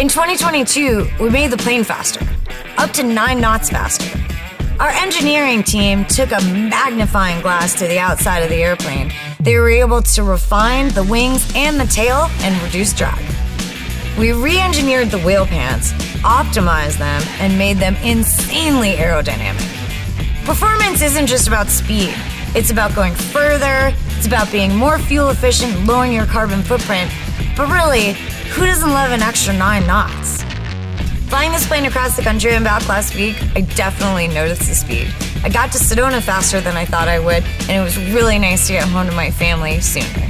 In 2022, we made the plane faster, up to nine knots faster. Our engineering team took a magnifying glass to the outside of the airplane. They were able to refine the wings and the tail and reduce drag. We re engineered the wheel pants, optimized them, and made them insanely aerodynamic. Performance isn't just about speed, it's about going further, it's about being more fuel efficient, lowering your carbon footprint. But really, who doesn't love an extra nine knots? Flying this plane across the country and back last week, I definitely noticed the speed. I got to Sedona faster than I thought I would, and it was really nice to get home to my family sooner.